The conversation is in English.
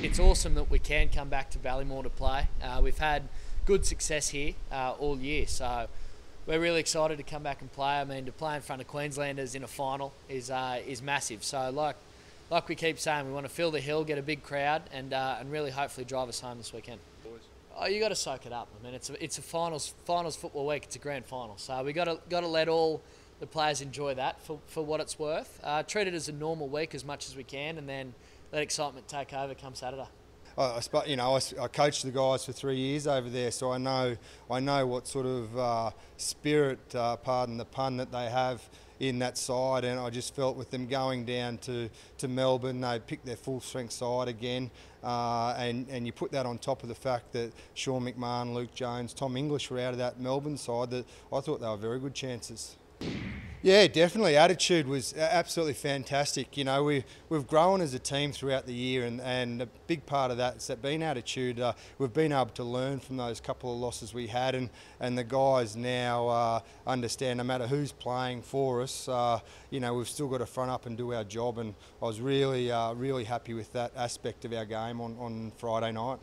It's awesome that we can come back to Ballymore to play. Uh, we've had good success here uh, all year, so we're really excited to come back and play. I mean, to play in front of Queenslanders in a final is uh, is massive. So, like like we keep saying, we want to fill the hill, get a big crowd, and uh, and really hopefully drive us home this weekend. Oh, you got to soak it up. I mean, it's a, it's a finals finals football week. It's a grand final, so we got to got to let all the players enjoy that for, for what it's worth. Uh, treat it as a normal week as much as we can, and then let excitement take over come Saturday. I, I you know, I, I, coached the guys for three years over there, so I know I know what sort of uh, spirit, uh, pardon the pun, that they have in that side, and I just felt with them going down to, to Melbourne, they picked their full strength side again, uh, and and you put that on top of the fact that Sean McMahon, Luke Jones, Tom English were out of that Melbourne side. That I thought they were very good chances. Yeah, definitely. Attitude was absolutely fantastic. You know, we, we've grown as a team throughout the year, and, and a big part of that's that been attitude. Uh, we've been able to learn from those couple of losses we had, and, and the guys now uh, understand no matter who's playing for us, uh, you know, we've still got to front up and do our job. And I was really, uh, really happy with that aspect of our game on, on Friday night.